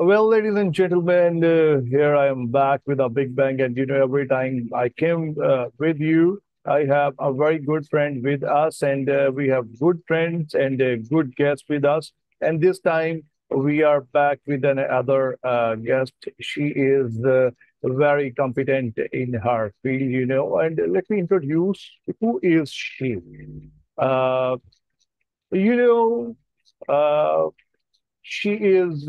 Well, ladies and gentlemen, uh, here I am back with a big bang. And you know, every time I came uh, with you, I have a very good friend with us, and uh, we have good friends and uh, good guests with us. And this time we are back with another uh, guest. She is uh, very competent in her field, you know. And let me introduce who is she. you know, she is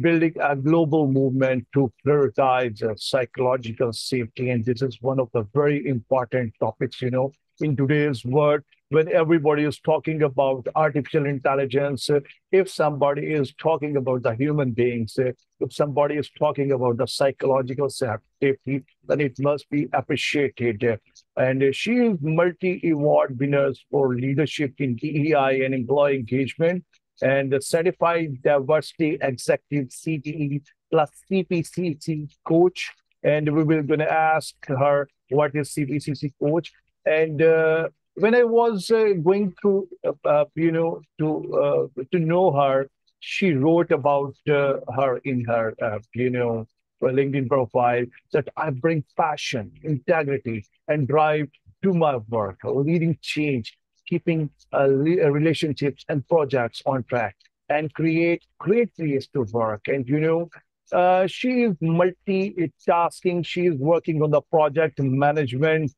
building a global movement to prioritize uh, psychological safety. And this is one of the very important topics, you know, in today's world when everybody is talking about artificial intelligence, uh, if somebody is talking about the human beings, uh, if somebody is talking about the psychological safety, then it must be appreciated. And she is multi-award winners for leadership in DEI and employee engagement and the Certified Diversity Executive CDE plus CPCC coach. And we will going to ask her what is CPCC coach. And uh, when I was uh, going through, uh, uh you know, to uh, to know her, she wrote about uh, her in her, you know, LinkedIn profile that I bring passion, integrity, and drive to my work, leading change keeping uh, relationships and projects on track and create great place to work. And, you know, uh, she is multitasking. She is working on the project management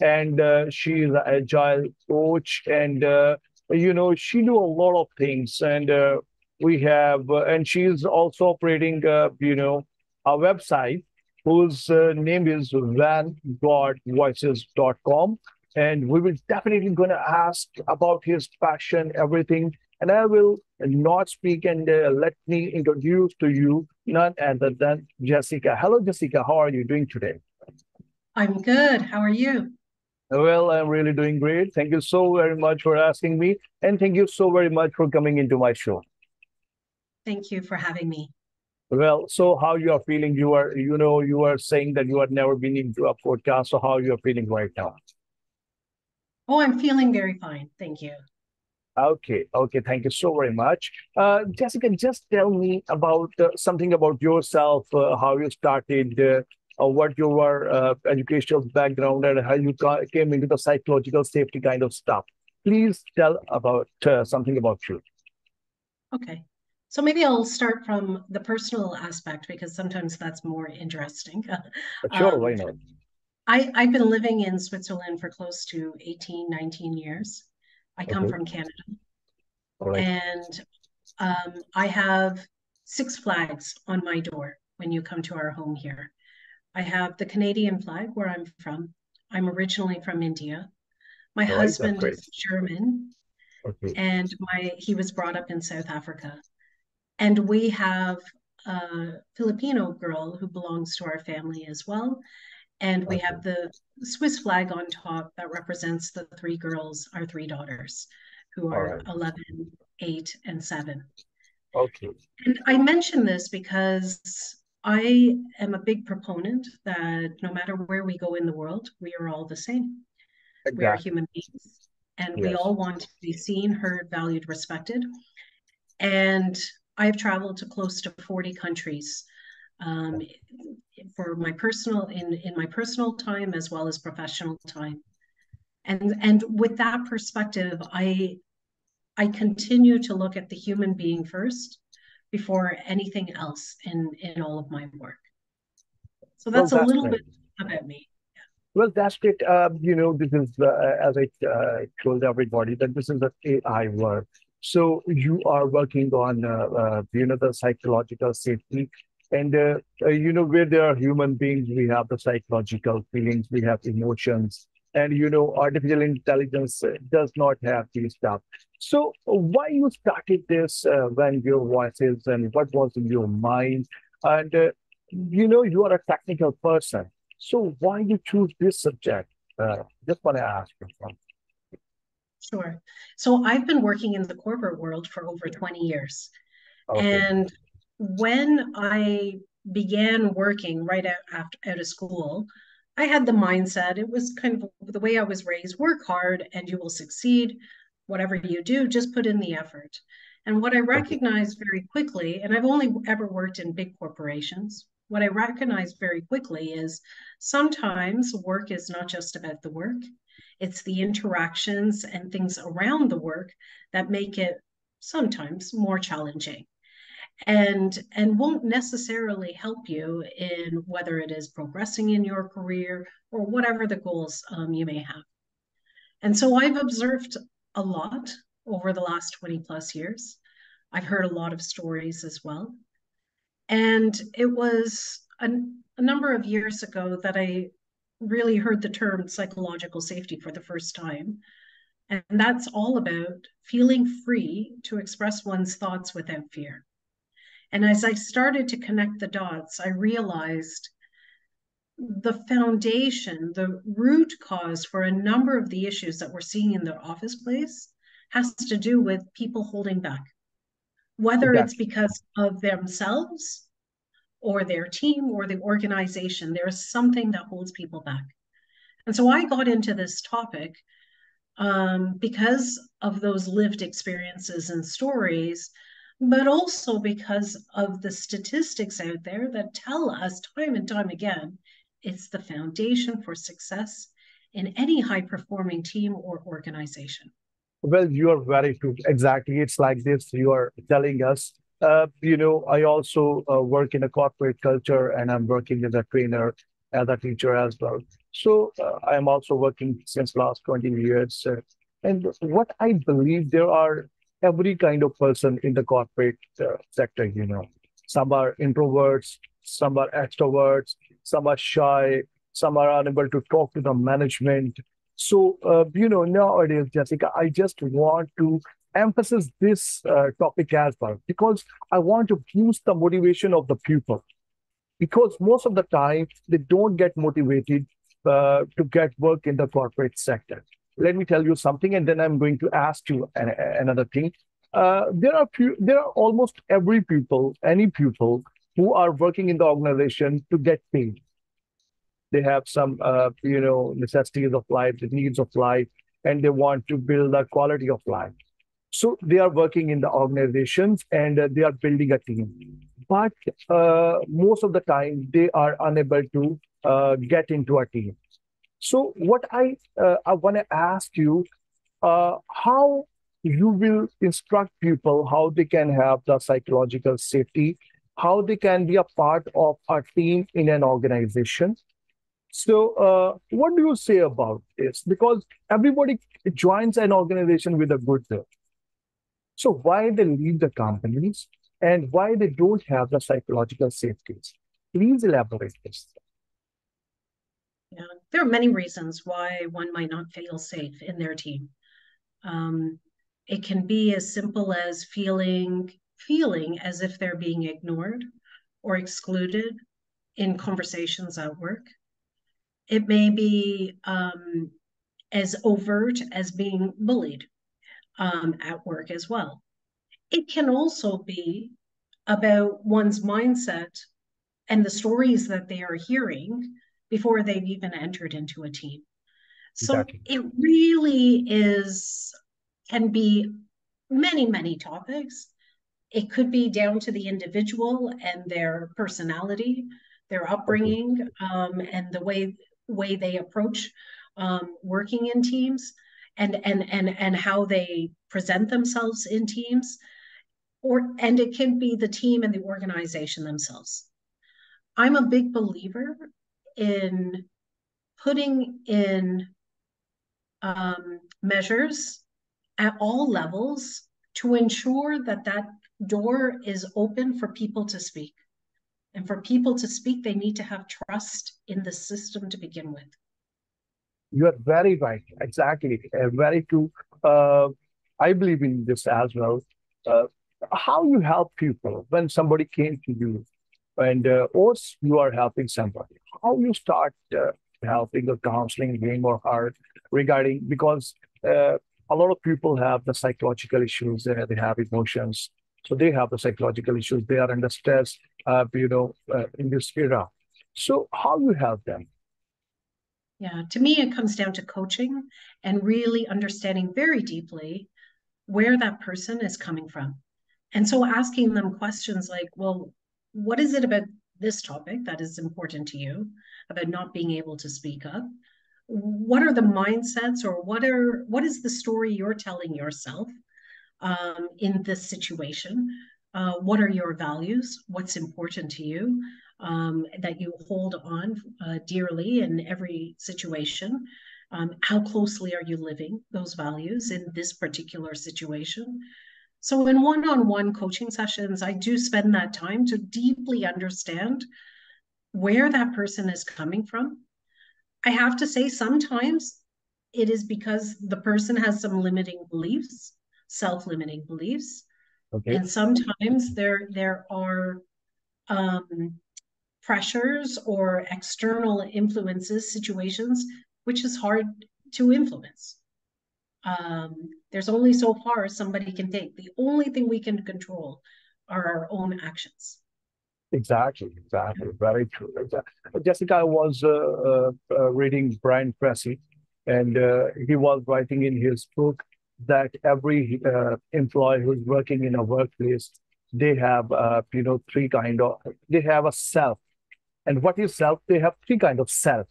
and uh, she is an agile coach. And, uh, you know, she do a lot of things. And uh, we have, uh, and she is also operating, you know, a website whose name is vanguardvoices.com and we will definitely going to ask about his passion, everything. And I will not speak and uh, let me introduce to you none other than Jessica. Hello, Jessica. How are you doing today? I'm good. How are you? Well, I'm really doing great. Thank you so very much for asking me. And thank you so very much for coming into my show. Thank you for having me. Well, so how you are feeling? You are, you know, you are saying that you have never been into a podcast. So how you are feeling right now? Oh, I'm feeling very fine. Thank you. Okay, okay, thank you so very much. Uh, Jessica, just tell me about uh, something about yourself, uh, how you started, uh, uh, what your uh, educational background, and how you came into the psychological safety kind of stuff. Please tell about something about you. Okay, so maybe I'll start from the personal aspect because sometimes that's more interesting. sure, um, why not? I, I've been living in Switzerland for close to 18, 19 years. I come okay. from Canada. Right. And um, I have six flags on my door when you come to our home here. I have the Canadian flag where I'm from. I'm originally from India. My right, husband is German. Okay. And my he was brought up in South Africa. And we have a Filipino girl who belongs to our family as well. And we have the Swiss flag on top that represents the three girls, our three daughters, who are right. 11, 8, and 7. Okay. And I mention this because I am a big proponent that no matter where we go in the world, we are all the same. Exactly. We are human beings and yes. we all want to be seen, heard, valued, respected. And I've traveled to close to 40 countries um, for my personal in in my personal time as well as professional time. And and with that perspective i i continue to look at the human being first before anything else in in all of my work. So that's, well, that's a little bit about me. Well, that's it. Um, you know, this is, uh, as I uh, told everybody, that this is an AI work. So you are working on, uh, uh, you know, the psychological safety and, uh, uh, you know, where there are human beings, we have the psychological feelings, we have emotions. And, you know, artificial intelligence uh, does not have these stuff. So why you started this uh, Vanguard Voices and what was in your mind? And, uh, you know, you are a technical person. So why you choose this subject? Uh, just want to ask you something. Sure. So I've been working in the corporate world for over 20 years. Okay. And when I began working right out, after, out of school, I had the mindset, it was kind of the way I was raised work hard and you will succeed. Whatever you do, just put in the effort. And what I recognized very quickly, and I've only ever worked in big corporations, what I recognized very quickly is sometimes work is not just about the work, it's the interactions and things around the work that make it sometimes more challenging and and won't necessarily help you in whether it is progressing in your career or whatever the goals um, you may have. And so i've observed a lot over the last 20 plus years. I've heard a lot of stories as well. And it was a, a number of years ago that i really heard the term psychological safety for the first time. And that's all about feeling free to express one's thoughts without fear and as I started to connect the dots, I realized the foundation, the root cause for a number of the issues that we're seeing in the office place has to do with people holding back, whether it's because of themselves or their team or the organization. There's something that holds people back. And so I got into this topic um, because of those lived experiences and stories but also because of the statistics out there that tell us time and time again it's the foundation for success in any high performing team or organization. Well, you are very true. Exactly. It's like this. You are telling us. Uh, you know, I also uh, work in a corporate culture and I'm working as a trainer, as a teacher as well. So uh, I'm also working since last 20 years. And what I believe there are every kind of person in the corporate uh, sector, you know. Some are introverts, some are extroverts, some are shy, some are unable to talk to the management. So, uh, you know, nowadays, Jessica, I just want to emphasize this uh, topic as well because I want to boost the motivation of the people. Because most of the time, they don't get motivated uh, to get work in the corporate sector let me tell you something, and then I'm going to ask you an, another thing. Uh, there are few, there are almost every people, any people who are working in the organization to get paid. They have some, uh, you know, necessities of life, the needs of life, and they want to build a quality of life. So they are working in the organizations and uh, they are building a team. But uh, most of the time, they are unable to uh, get into a team. So what I uh, I want to ask you, uh, how you will instruct people how they can have the psychological safety, how they can be a part of a team in an organization. So uh, what do you say about this? Because everybody joins an organization with a good will. So why they leave the companies and why they don't have the psychological safeties? Please elaborate this. Yeah, there are many reasons why one might not feel safe in their team. Um, it can be as simple as feeling feeling as if they're being ignored or excluded in conversations at work. It may be um, as overt as being bullied um, at work as well. It can also be about one's mindset and the stories that they are hearing before they've even entered into a team. So exactly. it really is, can be many, many topics. It could be down to the individual and their personality, their upbringing, um, and the way way they approach um, working in teams, and and and and how they present themselves in teams, or and it can be the team and the organization themselves. I'm a big believer in putting in um, measures at all levels to ensure that that door is open for people to speak. And for people to speak, they need to have trust in the system to begin with. You are very right. Exactly. Uh, very true. Uh, I believe in this as well. Uh, how you help people when somebody came to you and uh, or you are helping somebody. How you start uh, helping or counseling him or her regarding because uh, a lot of people have the psychological issues they have emotions. So they have the psychological issues they are under stress uh, you know uh, in this era. So how you help them? Yeah to me it comes down to coaching and really understanding very deeply where that person is coming from. And so asking them questions like, well, what is it about this topic that is important to you about not being able to speak up? What are the mindsets or what are what is the story you're telling yourself um, in this situation? Uh, what are your values? What's important to you um, that you hold on uh, dearly in every situation? Um, how closely are you living those values in this particular situation? So, in one on one coaching sessions, I do spend that time to deeply understand where that person is coming from. I have to say, sometimes it is because the person has some limiting beliefs, self limiting beliefs. Okay. And sometimes there, there are um, pressures or external influences, situations which is hard to influence. Um, there's only so far somebody can take. The only thing we can control are our own actions. Exactly, exactly. Very true. Jessica, I was uh, uh, uh, reading Brian Tracy, and uh, he was writing in his book that every uh, employee who's working in a workplace, they have, uh, you know, three kind of, they have a self. And what is self? They have three kind of self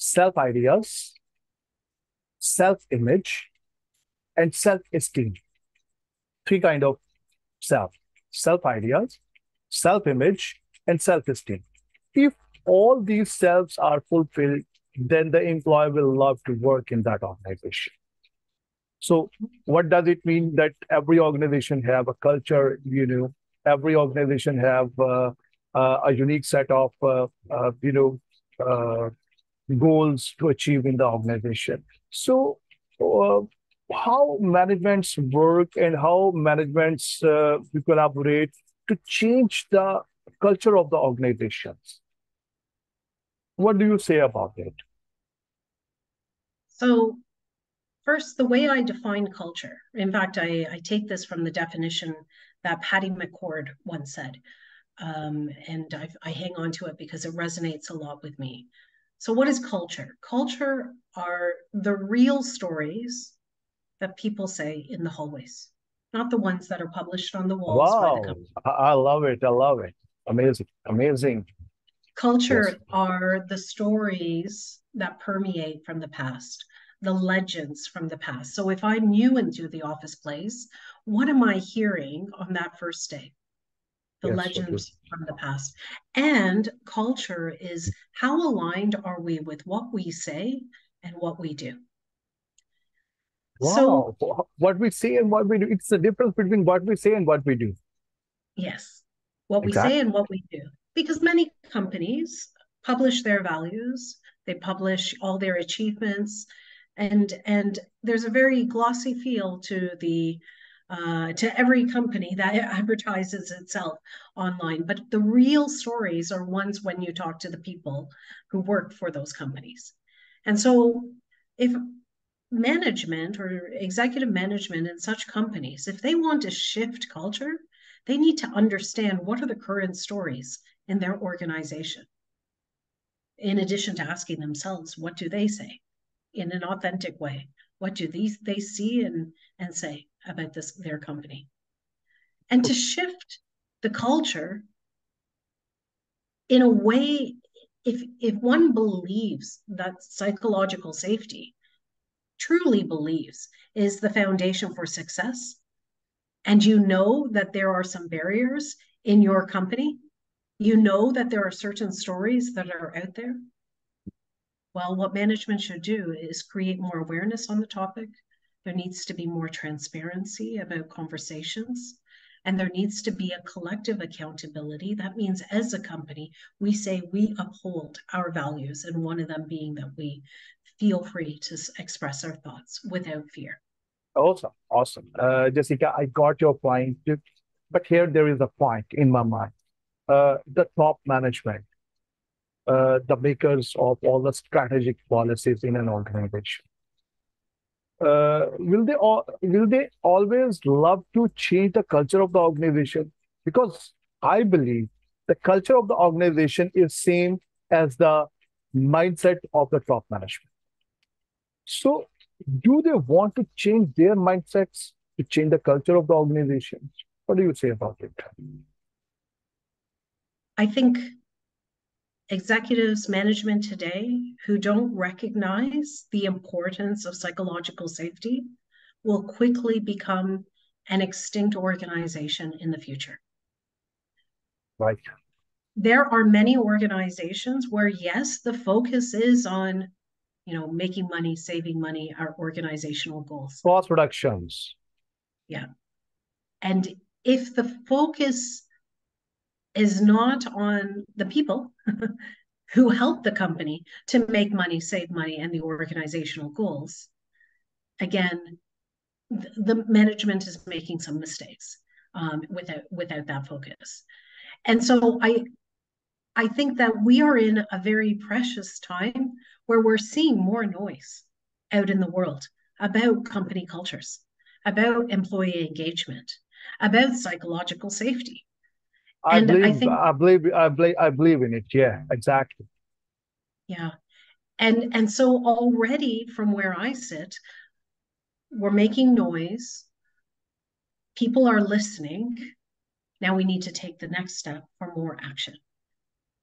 self ideas, self image, and self esteem. Three kind of self self ideas, self image, and self esteem. If all these selves are fulfilled, then the employee will love to work in that organization. So, what does it mean that every organization have a culture? You know, every organization have uh, uh, a unique set of uh, uh you know uh, goals to achieve in the organization. So, uh, how managements work and how managements uh, collaborate to change the culture of the organizations. What do you say about it? So, first, the way I define culture, in fact, I, I take this from the definition that Patty McCord once said. Um, and I, I hang on to it because it resonates a lot with me. So, what is culture? Culture are the real stories that people say in the hallways, not the ones that are published on the walls. Wow, the I love it. I love it. Amazing, amazing. Culture yes. are the stories that permeate from the past, the legends from the past. So, if I'm new into the office place, what am I hearing on that first day? The yes, legends from the past. And culture is how aligned are we with what we say and what we do? Wow, so, what we say and what we do. It's the difference between what we say and what we do. Yes, what exactly. we say and what we do. Because many companies publish their values, they publish all their achievements, and and there's a very glossy feel to the uh, to every company that advertises itself online. But the real stories are ones when you talk to the people who work for those companies. And so if management or executive management in such companies, if they want to shift culture, they need to understand what are the current stories in their organization. In addition to asking themselves, what do they say in an authentic way? What do these they see and, and say? About this their company. And to shift the culture in a way if if one believes that psychological safety truly believes is the foundation for success and you know that there are some barriers in your company you know that there are certain stories that are out there well what management should do is create more awareness on the topic there needs to be more transparency about conversations. And there needs to be a collective accountability. That means, as a company, we say we uphold our values, and one of them being that we feel free to express our thoughts without fear. Awesome. Awesome. Uh, Jessica, I got your point. But here there is a point in my mind. Uh, the top management, uh, the makers of all the strategic policies in an organization uh, will they all, will they always love to change the culture of the organization? Because I believe the culture of the organization is same as the mindset of the top management. So, do they want to change their mindsets to change the culture of the organization. What do you say about it? I think executives, management today who don't recognize the importance of psychological safety will quickly become an extinct organization in the future. Right. There are many organizations where, yes, the focus is on, you know, making money, saving money, our organizational goals. Cost reductions. Yeah. And if the focus is not on the people who help the company to make money, save money, and the organizational goals, again, the management is making some mistakes um, without without that focus. And so I I think that we are in a very precious time where we're seeing more noise out in the world about company cultures, about employee engagement, about psychological safety. I and believe, I think I believe I believe I believe in it. Yeah, exactly. Yeah. And and so already from where I sit, we're making noise. People are listening. Now we need to take the next step for more action.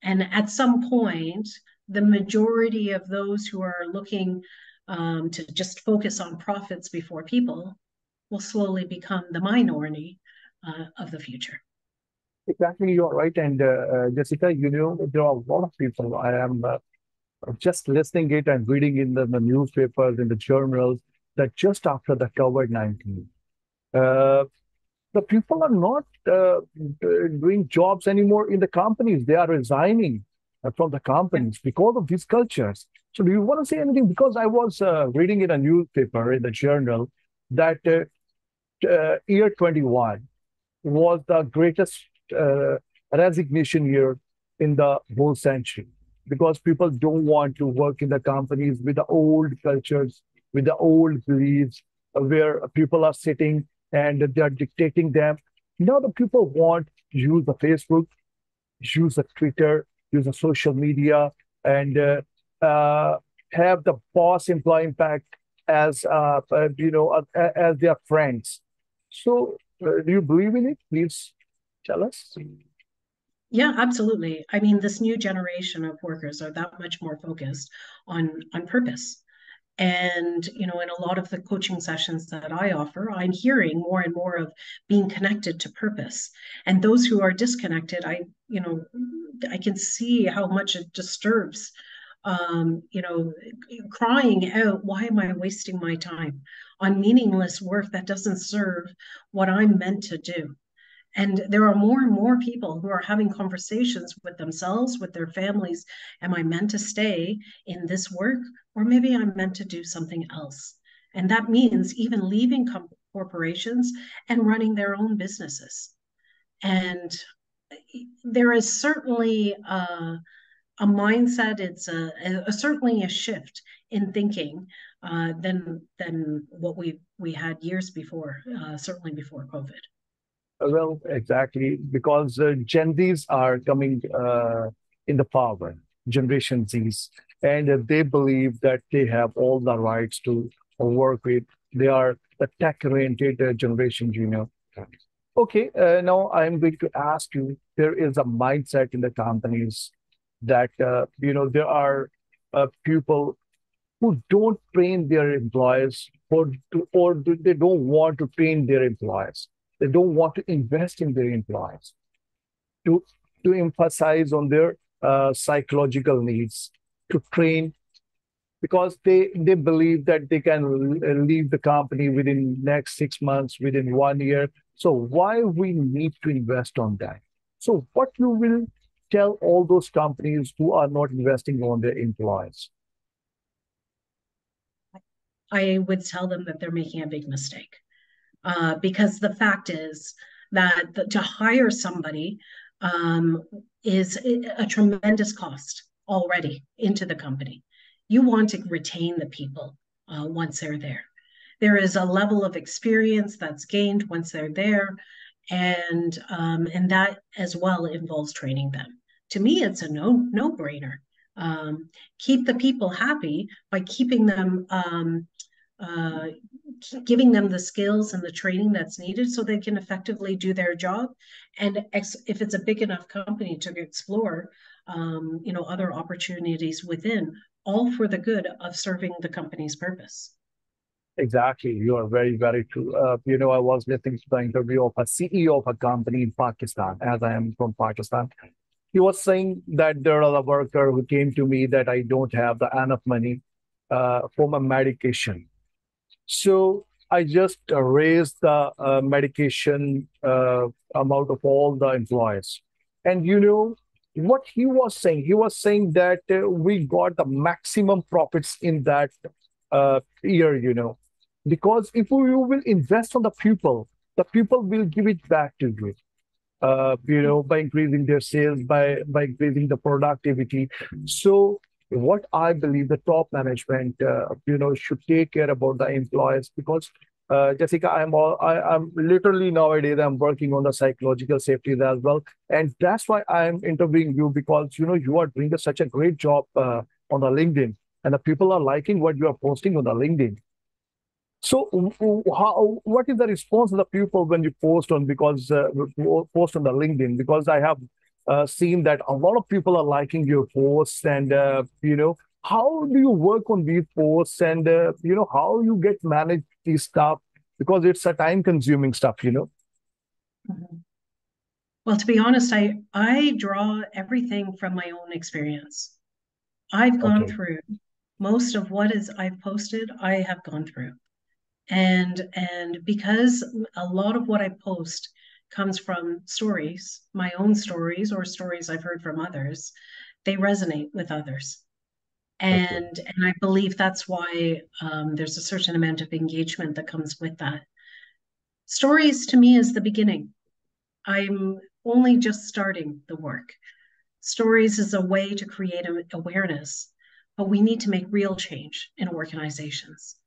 And at some point, the majority of those who are looking um, to just focus on profits before people will slowly become the minority uh, of the future. Exactly, you're right. And uh, uh, Jessica, you know, there are a lot of people. I am uh, just listening it and reading in the, the, newspapers, in the journals, that just after the COVID 19, uh, the people are not uh, doing jobs anymore in the companies. They are resigning uh, from the companies because of these cultures. So, do you want to say anything? Because I was reading in a newspaper, in the journal, that year 21 was the greatest uh, resignation year in the whole century because people don't want to work in the companies with the old cultures, with the old beliefs, uh, where people are sitting and they're dictating them. Now the people want use the Facebook, use the Twitter, use the social media, and uh, uh, have the boss employee impact as uh, uh you know uh, as their friends. So, do you believe in it? Please tell us? Yeah, absolutely. I mean, this new generation of workers are that much more focused on on purpose. And you know, in a lot of the coaching sessions that I offer, I'm hearing more and more of being connected to purpose. And those who are disconnected, I, you know, I can see how much it disturbs um, you know, crying out, why am I wasting my time on meaningless work that doesn't serve what I'm meant to do? And there are more and more people who are having conversations with themselves, with their families. Am I meant to stay in this work? Or maybe I'm meant to do something else. And that means even leaving com- corporations and running their own businesses. And there is certainly a, a mindset, it's a, a, certainly a shift in thinking uh, than, than what we, we had years before, uh, certainly before COVID. Well, exactly, because uh, Gen Zs are coming uh, in the power, Generation Zs, and uh, they believe that they have all the rights to work with. They are the tech-oriented uh, generation, you know. Okay, uh, now I'm going to ask you, there is a mindset in the companies that, uh, you know, there are people who don't train their employees or, or they don't want to train their employees they don't want to invest in their employees to, to emphasize on their uh, psychological needs, to train, because they, they believe that they can leave the company within next six months, within one year. So why we need to invest on that? So what you will tell all those companies who are not investing on their employees? I would tell them that they're making a big mistake uh, because the fact is that the, to hire somebody um, is a tremendous cost already into the company. You want to retain the people uh, once they're there. There is a level of experience that's gained once they're there, and um, and that as well involves training them. To me, it's a no no brainer. Um, keep the people happy by keeping them um, uh, giving them the skills and the training that's needed so they can effectively do their job. And ex- if it's a big enough company to explore um, you know other opportunities within all for the good of serving the company's purpose. Exactly. You are very very true. Uh, you know i was listening to the interview of a ceo of a company in pakistan as i am from pakistan. He was saying that there was a worker who came to me that i don't have the enough money uh, for my medication so I just uh, raised the uh, medication uh, amount of all the employees. And you know what he was saying? He was saying that uh, we got the maximum profits in that uh, year, you know, because if we will invest on the people, the people will give it back to you. Uh, you know, by increasing their sales, by by increasing the productivity. So what I believe the top management, uh, you know, should take care about the employees because uh, Jessica, I'm all, I, I'm literally nowadays I'm working on the psychological safety as well, and that's why I'm interviewing you because you know you are doing such a great job uh, on the LinkedIn, and the people are liking what you are posting on the LinkedIn. So, how, what is the response of the people when you post on because uh, post on the LinkedIn? Because I have uh, seen that a lot of people are liking your posts and uh, you know how do you work on these posts and uh, you know how you get manage these stuff because it's a time consuming stuff you know mm-hmm. well to be honest i i draw everything from my own experience i've gone okay. through most of what is i've posted i have gone through and and because a lot of what i post comes from stories, my own stories or stories I've heard from others, they resonate with others. And okay. and I believe that's why um, there's a certain amount of engagement that comes with that. Stories to me is the beginning. I'm only just starting the work. Stories is a way to create awareness, but we need to make real change in organizations.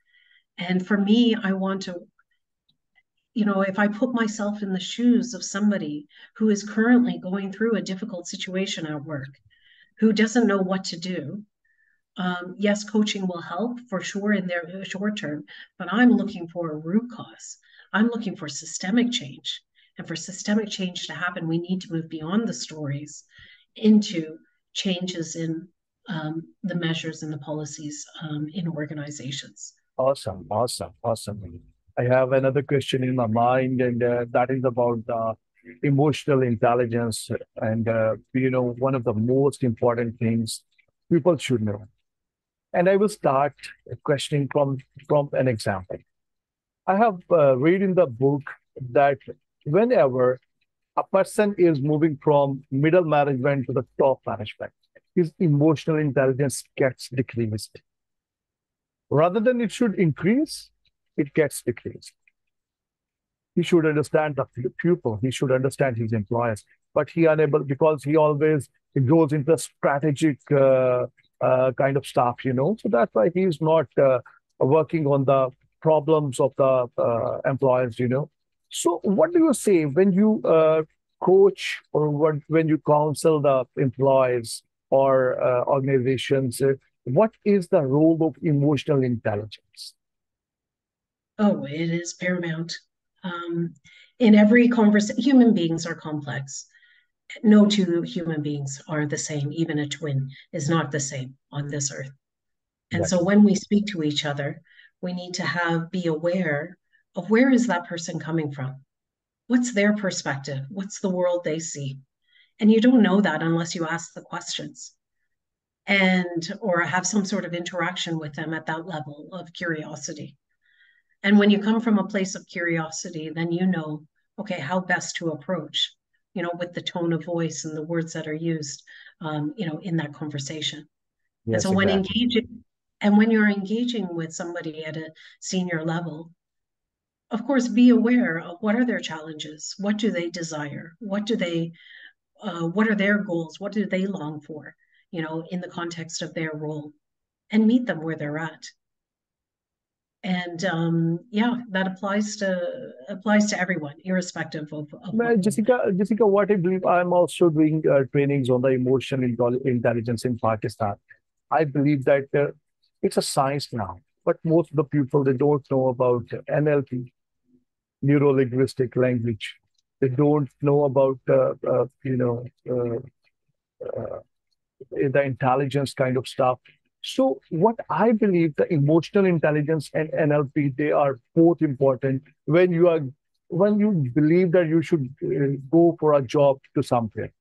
And for me, I want to you know, if I put myself in the shoes of somebody who is currently going through a difficult situation at work, who doesn't know what to do, um, yes, coaching will help for sure in their short term, but I'm looking for a root cause. I'm looking for systemic change. And for systemic change to happen, we need to move beyond the stories into changes in um, the measures and the policies um, in organizations. Awesome, awesome, awesome. I have another question in my mind, and uh, that is about the emotional intelligence. And, uh, you know, one of the most important things people should know. And I will start questioning from, from an example. I have uh, read in the book that whenever a person is moving from middle management to the top management, his emotional intelligence gets decreased. Rather than it should increase, it gets decreased. He should understand the pupil. He should understand his employers, but he unable because he always goes into strategic uh, uh, kind of stuff, you know. So that's why he's not uh, working on the problems of the uh, employers, you know. So what do you say when you uh, coach or when, when you counsel the employees or uh, organizations? what is the role of emotional intelligence? Oh, it is paramount. Um, in every conversation, human beings are complex. No two human beings are the same. Even a twin is not the same on this earth. And so when we speak to each other, we need to have be aware of where is that person coming from? What's their perspective? What's the world they see? And you don't know that unless you ask the questions and or have some sort of interaction with them at that level of curiosity. And when you come from a place of curiosity, then you know, okay, how best to approach, you know, with the tone of voice and the words that are used, um, you know, in that conversation. Yes, and so when engaging, and when you're engaging with somebody at a senior level, of course, be aware of what are their challenges, what do they desire, what do they, uh, what are their goals, what do they long for, you know, in the context of their role, and meet them where they're at and um, yeah, that applies to applies to everyone, irrespective of. of what Jessica, Jessica, what I believe, I'm also doing uh, trainings on the emotional intelligence in Pakistan. I believe that uh, it's a science now. but most of the people they don't know about NLP, neuro linguistic language. They don't know about uh, uh, you know uh, uh, the intelligence kind of stuff. So what I believe the emotional intelligence and NLP they are both important when you are when you believe that you should uh, go for a job to somewhere.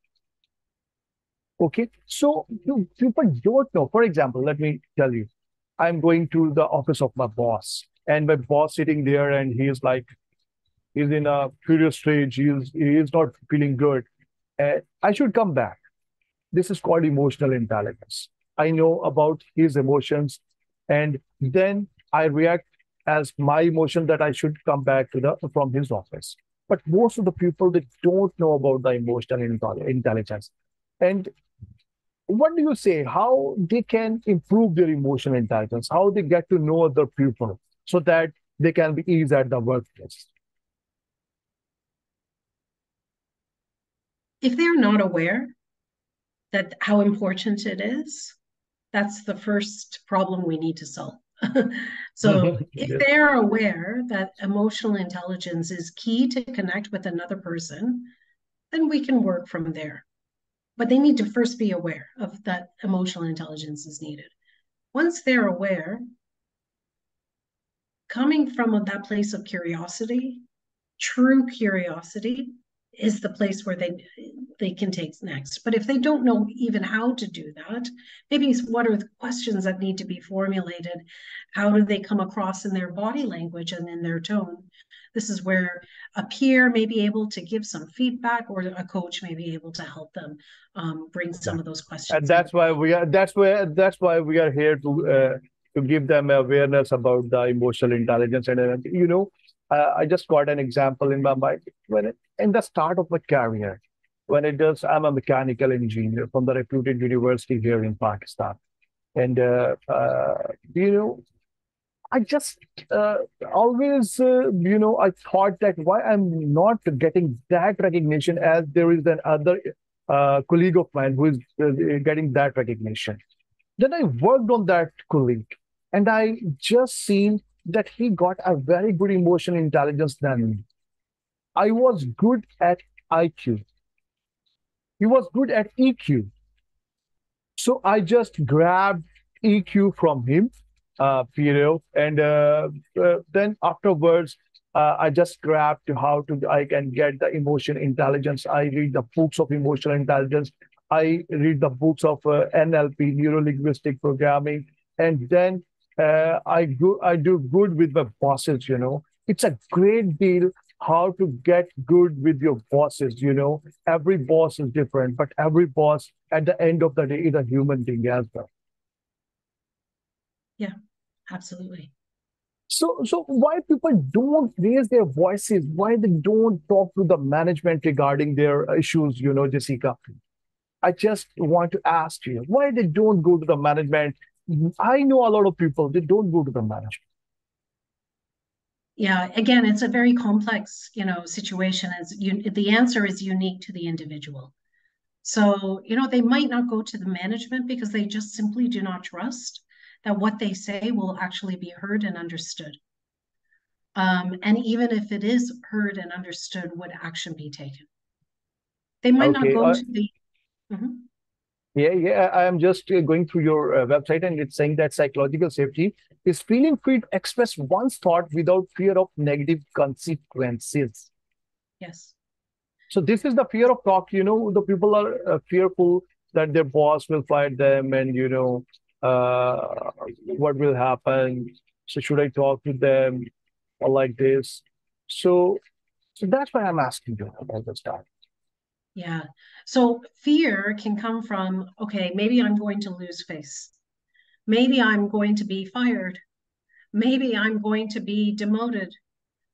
Okay, so you, people don't know. For example, let me tell you, I'm going to the office of my boss, and my boss sitting there, and he is like, he's in a furious stage. He's he is not feeling good. Uh, I should come back. This is called emotional intelligence. I know about his emotions, and then I react as my emotion that I should come back to the from his office. But most of the people they don't know about the emotional intelligence. And what do you say? How they can improve their emotional intelligence? How they get to know other people so that they can be easy at the workplace? If they're not aware that how important it is, that's the first problem we need to solve. so if they're aware that emotional intelligence is key to connect with another person, then we can work from there. But they need to first be aware of that emotional intelligence is needed. Once they're aware, coming from that place of curiosity, true curiosity, is the place where they they can take next. But if they don't know even how to do that, maybe what are the questions that need to be formulated? How do they come across in their body language and in their tone? This is where a peer may be able to give some feedback, or a coach may be able to help them um, bring some of those questions. And that's why we are. That's where. That's why we are here to uh, to give them awareness about the emotional intelligence and you know. Uh, I just got an example in my mind when it, in the start of my career, when it does, I'm a mechanical engineer from the reputed university here in Pakistan. And, uh, uh, you know, I just uh, always, uh, you know, I thought that why I'm not getting that recognition as there is an other uh, colleague of mine who is uh, getting that recognition. Then I worked on that colleague and I just seen that he got a very good emotional intelligence than me. I was good at IQ. He was good at EQ. So I just grabbed EQ from him, uh, know, and uh, uh, then afterwards, uh, I just grabbed how to I can get the emotion intelligence. I read the books of emotional intelligence. I read the books of uh, NLP, neuro linguistic programming, and then uh, I do I do good with my bosses. You know, it's a great deal how to get good with your bosses. You know, every boss is different, but every boss at the end of the day is a human being as well. Yeah, absolutely. So, so why people don't raise their voices? Why they don't talk to the management regarding their issues? You know, Jessica. I just want to ask you why they don't go to the management. I know a lot of people they don't go to the management yeah again it's a very complex you know situation as you the answer is unique to the individual so you know they might not go to the management because they just simply do not trust that what they say will actually be heard and understood um, and even if it is heard and understood would action be taken they might okay. not go uh, to the mm-hmm. Yeah, yeah. I am just uh, going through your uh, website and it's saying that psychological safety is feeling free to express one's thought without fear of negative consequences. Yes. So this is the fear of talk. You know, the people are uh, fearful that their boss will fire them, and you know, uh, what will happen. So should I talk to them or like this? So, so that's why I'm asking you about this stuff. Yeah. So fear can come from, okay, maybe I'm going to lose face. Maybe I'm going to be fired. Maybe I'm going to be demoted.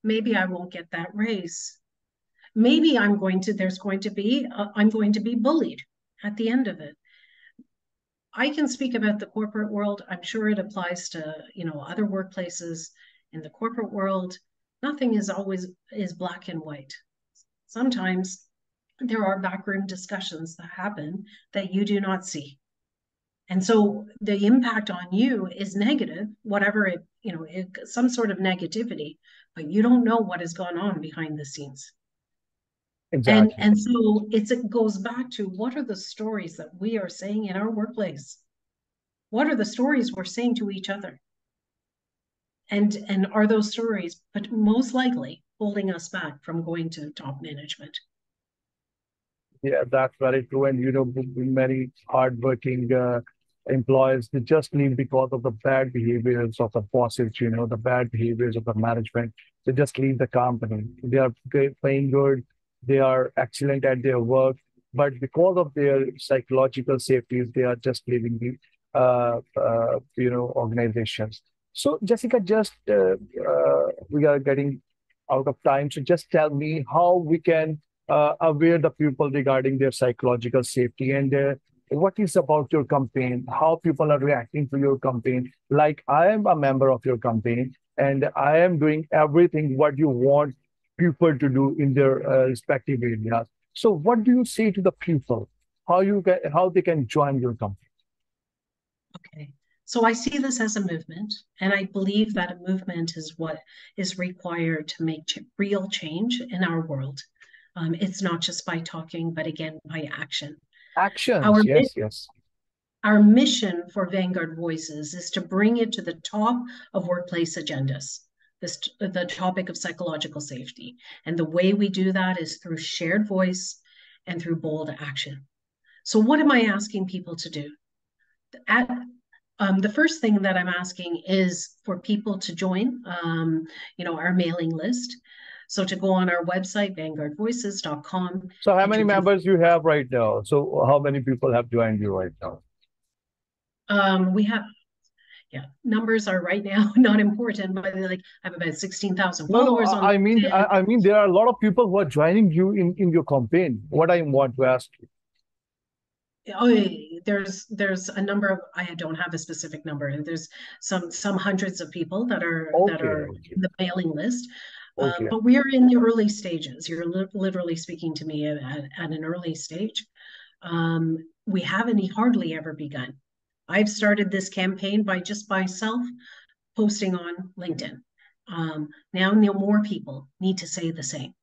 Maybe I won't get that raise. Maybe I'm going to, there's going to be, uh, I'm going to be bullied at the end of it. I can speak about the corporate world. I'm sure it applies to, you know, other workplaces in the corporate world. Nothing is always is black and white. Sometimes there are backroom discussions that happen that you do not see. And so the impact on you is negative, whatever it you know, it, some sort of negativity, but you don't know what has gone on behind the scenes. Exactly. And and so it's it goes back to what are the stories that we are saying in our workplace? What are the stories we're saying to each other? And and are those stories, but most likely holding us back from going to top management? Yeah, that's very true. And you know, many hardworking uh, employees they just leave because of the bad behaviors of the bosses. You know, the bad behaviors of the management. They just leave the company. They are paying good they are excellent at their work, but because of their psychological safeties, they are just leaving the uh, uh, you know organizations. So Jessica, just uh, uh, we are getting out of time. So just tell me how we can uh, aware the people regarding their psychological safety and uh, what is about your campaign, how people are reacting to your campaign. Like I am a member of your campaign and I am doing everything what you want people to do in their uh, respective areas. So what do you say to the people? How you get, how they can join your company? Okay. So I see this as a movement, and I believe that a movement is what is required to make ch- real change in our world. Um, it's not just by talking, but again by action. Action. Our yes, yes. Our mission for Vanguard Voices is to bring it to the top of workplace agendas this the topic of psychological safety. And the way we do that is through shared voice and through bold action. So what am I asking people to do? At um, the first thing that I'm asking is for people to join, um, you know, our mailing list. So to go on our website, vanguardvoices.com. So how many members you have right now? So how many people have joined you right now? Um, we have yeah, numbers are right now not important, but like I have about sixteen thousand followers. No, no, I mean, I, I, mean, there are a lot of people who are joining you in in your campaign. What I want to ask you. Oh, there's there's a number of I don't have a specific number. There's some some hundreds of people that are okay, that are okay. in the mailing list. Uh, okay. But we are in the early stages. You're li- literally speaking to me at, at, at an early stage. Um, we haven't hardly ever begun. I've started this campaign by just myself posting on LinkedIn. Um, now, more people need to say the same.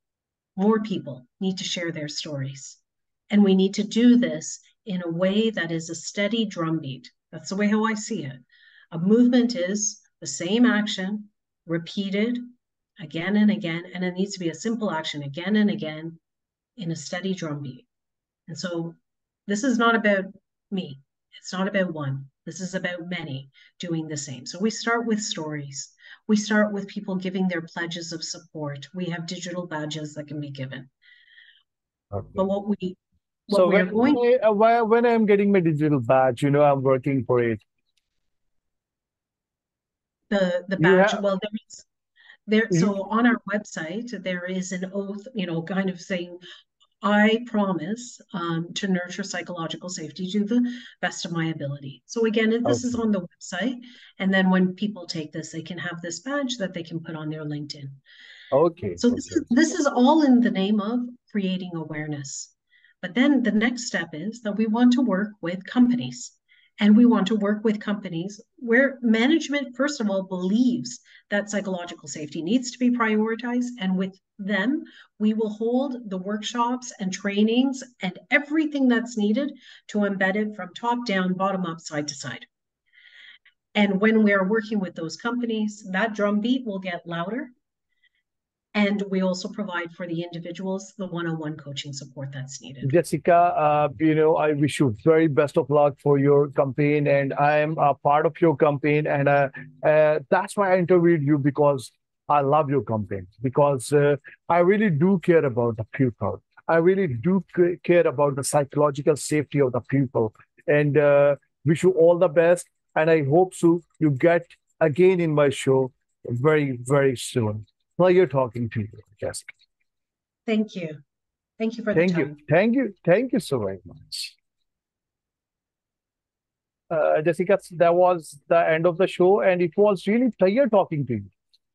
More people need to share their stories. And we need to do this in a way that is a steady drumbeat. That's the way how I see it. A movement is the same action repeated again and again, and it needs to be a simple action again and again in a steady drumbeat. And so this is not about me. It's not about one. This is about many doing the same. So we start with stories. We start with people giving their pledges of support. We have digital badges that can be given. Okay. But what we what so when, going I, uh, when I'm getting my digital badge, you know, I'm working for it. The the badge. Have, well, there's there. So on our website, there is an oath. You know, kind of saying I promise um, to nurture psychological safety to the best of my ability. So again, this okay. is on the website, and then when people take this, they can have this badge that they can put on their LinkedIn. Okay. So this is this is all in the name of creating awareness. But then the next step is that we want to work with companies. And we want to work with companies where management, first of all, believes that psychological safety needs to be prioritized. And with them, we will hold the workshops and trainings and everything that's needed to embed it from top down, bottom up, side to side. And when we are working with those companies, that drumbeat will get louder and we also provide for the individuals the one-on-one coaching support that's needed. Jessica, uh, you know, I wish you very best of luck for your campaign, and I am a part of your campaign, and uh, uh, that's why I interviewed you because I love your campaign because uh, I really do care about the people. I really do care about the psychological safety of the people, and uh, wish you all the best. And I hope so you get again in my show very very soon pleasure talking to you, Jessica. Thank you. Thank you for Thank you. Thank you. Thank you so very much. Uh, Jessica, that was the end of the show, and it was really pleasure talking to you.